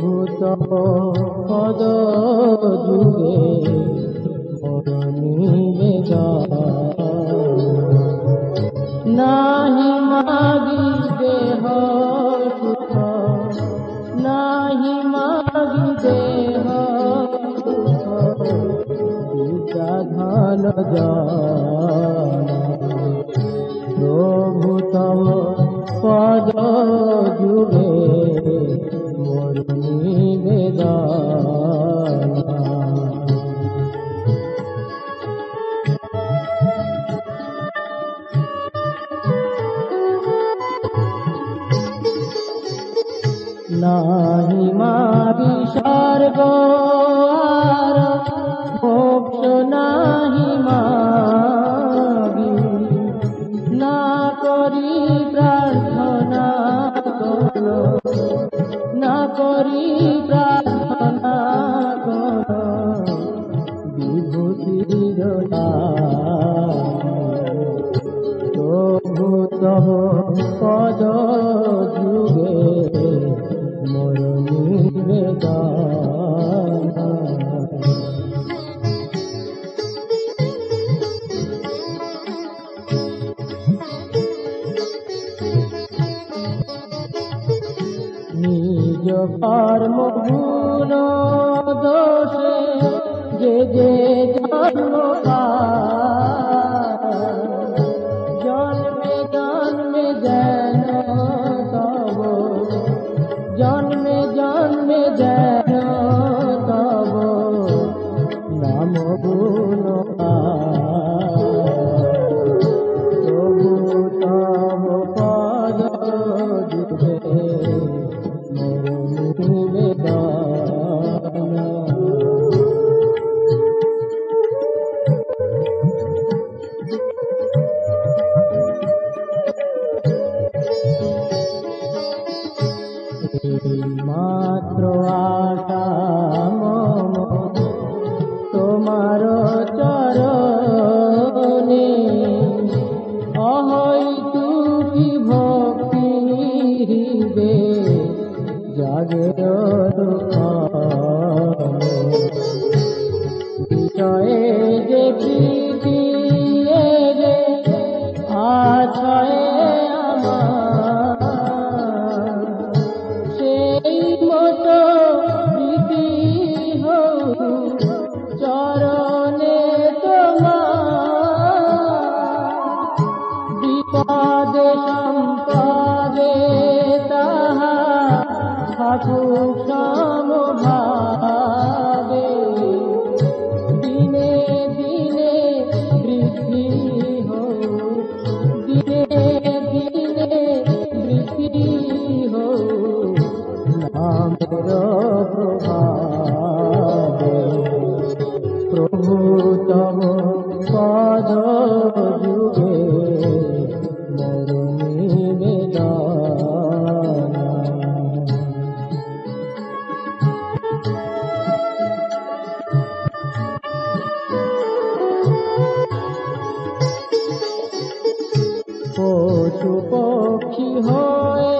তব পদ যুগে নাহি মাগি দেহ সুখ নাহি মাগি দেহ বিদ্যা ধন প্রভু পদ নাহি মারি স্বর্গ আর, মোক্ষ নাহি মাগি না করি প্রার্থনা কর, না করি প্রার্থনা কর। বিভূতির প্রভু তব পদ নিজ কর্ম ভুল দোষে যে যে জন্ম মাত্র আশা মম তোমার চরণে। তুকি ভক্তি জাগে থাকুক সমভাবে দিনে দিনে বৃদ্ধি হোক। দিনে দিনে বৃদ্ধি হোক। নামের প্রভাবে প্রভু তব পদ যুগে পশু পক্ষী হয়ে